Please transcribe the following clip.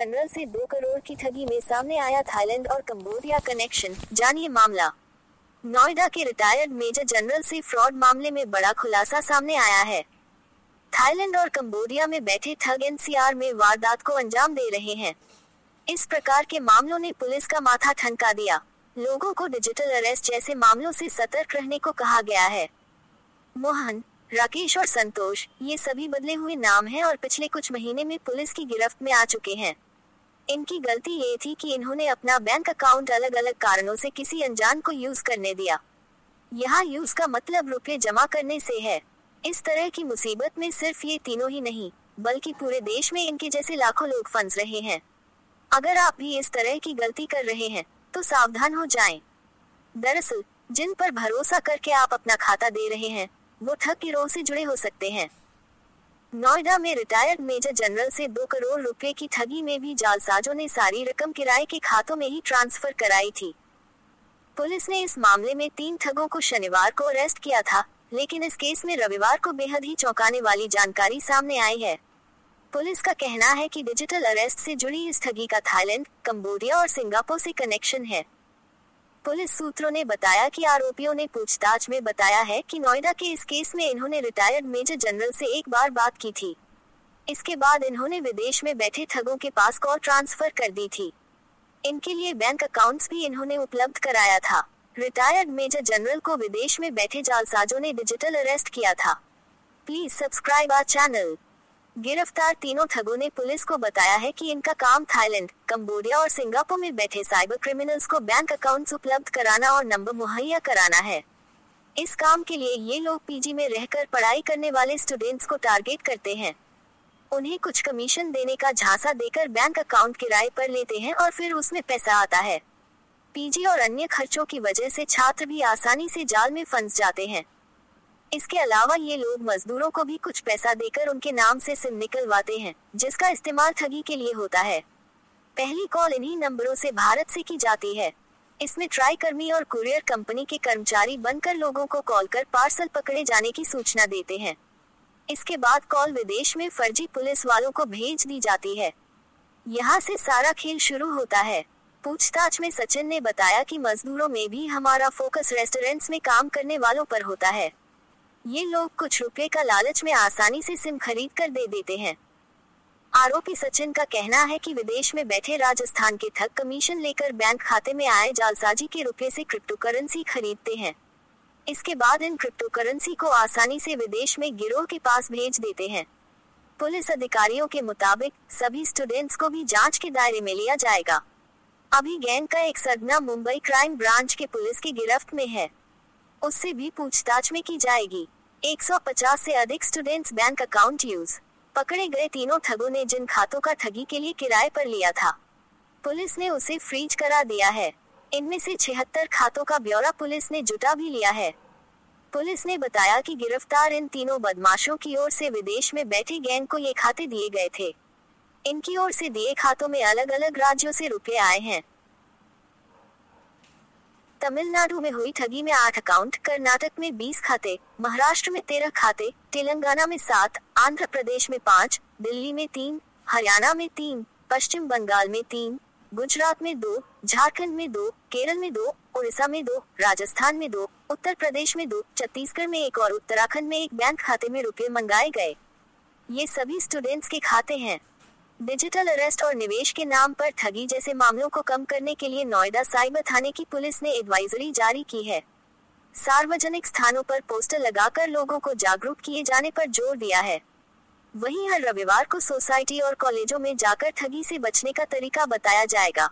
General से दो करोड़ की ठगी में सामने आया थाईलैंड और कंबोडिया कनेक्शन। जानिए मामला। नोएडा के रिटायर्ड मेजर जनरल से फ्रॉड मामले में बड़ा खुलासा सामने आया है। थाईलैंड और कंबोडिया में बैठे ठग एनसीआर में वारदात को अंजाम दे रहे हैं। इस प्रकार के मामलों ने पुलिस का माथा ठनका दिया। लोगों को डिजिटल अरेस्ट जैसे मामलों से सतर्क रहने को कहा गया है। मोहन, राकेश और संतोष, ये सभी बदले हुए नाम हैं और पिछले कुछ महीने में पुलिस की गिरफ्त में आ चुके हैं। इनकी गलती ये थी कि इन्होंने अपना बैंक अकाउंट अलग अलग कारणों से किसी अनजान को यूज़ करने दिया। यहाँ यूज़ का मतलब रुपए जमा करने से है। इस तरह की मुसीबत में सिर्फ़ ये तीनों ही नहीं, बल्कि पूरे देश में इनके जैसे लाखों लोग फंस रहे हैं। अगर आप भी इस तरह की गलती कर रहे हैं तो सावधान हो जाएँ। दरअसल, जिन पर भरोसा करके आप अपना खाता दे रहे हैं, वो ठग गिरोह से जुड़े हो सकते हैं। नोएडा में रिटायर्ड मेजर जनरल से दो करोड़ रुपए की ठगी में भी जालसाजों ने सारी रकम किराए के खातों में ही ट्रांसफ़र कराई थी। पुलिस ने इस मामले में तीन ठगों को शनिवार को अरेस्ट किया था, लेकिन इस केस में रविवार को बेहद ही चौंकाने वाली जानकारी सामने आई है। पुलिस का कहना है कि डिजिटल अरेस्ट से जुड़ी इस ठगी का थाईलैंड, कंबोडिया और सिंगापुर से कनेक्शन है। पुलिस सूत्रों ने बताया कि आरोपियों ने पूछताछ में बताया है कि नोएडा के इस केस में इन्होंने रिटायर्ड मेजर जनरल से एक बार बात की थी। इसके बाद इन्होंने विदेश में बैठे ठगों के पास कॉल ट्रांसफ़र कर दी थी। इनके लिए बैंक अकाउंट्स भी इन्होंने उपलब्ध कराया था। रिटायर्ड मेजर जनरल को विदेश में बैठे जालसाजों ने डिजिटल अरेस्ट किया था। Please subscribe our channel. गिरफ़्तार तीनों ठगों ने पुलिस को बताया है कि इनका काम थाईलैंड, कंबोडिया और सिंगापुर में बैठे साइबर क्रिमिनल्स को बैंक अकाउंट्स उपलब्ध कराना और नंबर मुहैया कराना है। इस काम के लिए ये लोग पीजी में रहकर पढ़ाई करने वाले स्टूडेंट्स को टारगेट करते हैं। उन्हें कुछ कमीशन देने का झांसा देकर बैंक अकाउंट किराए पर लेते हैं और फिर उसमें पैसा आता है। पीजी और अन्य खर्चों की वजह से छात्र भी आसानी से जाल में फंस जाते हैं। इसके अलावा ये लोग मजदूरों को भी कुछ पैसा देकर उनके नाम से सिम निकलवाते हैं, जिसका इस्तेमाल ठगी के लिए होता है। पहली कॉल इन्हीं नंबरों से भारत से की जाती है। इसमें ट्राई कर्मी और कुरियर कंपनी के कर्मचारी बनकर लोगों को कॉल कर पार्सल पकड़े जाने की सूचना देते हैं। इसके बाद कॉल विदेश में फर्जी पुलिस वालों को भेज दी जाती है। यहाँ से सारा खेल शुरू होता है। पूछताछ में सचिन ने बताया कि मजदूरों में भी हमारा फोकस रेस्टोरेंट्स में काम करने वालों पर होता है। ये लोग कुछ रुपए का लालच में आसानी से सिम खरीद कर दे देते हैं। आरोपी सचिन का कहना है कि विदेश में बैठे राजस्थान के ठग कमीशन लेकर बैंक खाते में आए जालसाजी के रुपए से क्रिप्टो करेंसी खरीदते हैं। इसके बाद इन क्रिप्टो करेंसी को आसानी से विदेश में गिरोह के पास भेज देते हैं। पुलिस अधिकारियों के मुताबिक सभी स्टूडेंट्स को भी जाँच के दायरे में लिया जाएगा। अभी गैंग का एक सरगना मुंबई क्राइम ब्रांच के पुलिस की गिरफ्त में है। उससे भी पूछताछ में की जाएगी। 150 से अधिक स्टूडेंट्स बैंक अकाउंट यूज़ पकड़े गए तीनों ठगों ने जिन खातों का ठगी के लिए किराए पर लिया था, पुलिस ने उसे फ्रीज करा दिया है। इनमें से छिहत्तर खातों का ब्यौरा पुलिस ने जुटा भी लिया है। पुलिस ने बताया कि गिरफ़्तार इन तीनों बदमाशों की ओर से विदेश में बैठे गैंग को ये खाते दिए गए थे। इनकी ओर से दिए खातों में अलग अलग राज्यों से रुपए आए हैं। तमिलनाडु में हुई ठगी में आठ अकाउंट, कर्नाटक में बीस खाते, महाराष्ट्र में तेरह खाते, तेलंगाना में सात, आंध्र प्रदेश में पाँच, दिल्ली में तीन, हरियाणा में तीन, पश्चिम बंगाल में तीन, गुजरात में दो, झारखंड में दो, केरल में दो, उड़ीसा में दो, राजस्थान में दो, उत्तर प्रदेश में दो, छत्तीसगढ़ में एक और उत्तराखंड में एक बैंक खाते में रुपए मंगाए गए। ये सभी स्टूडेंट्स के खाते हैं। डिजिटल अरेस्ट और निवेश के नाम पर ठगी जैसे मामलों को कम करने के लिए नोएडा साइबर थाने की पुलिस ने एडवाइजरी जारी की है। सार्वजनिक स्थानों पर पोस्टर लगाकर लोगों को जागरूक किए जाने पर ज़ोर दिया है। वहीं हर रविवार को सोसाइटी और कॉलेजों में जाकर ठगी से बचने का तरीका बताया जाएगा।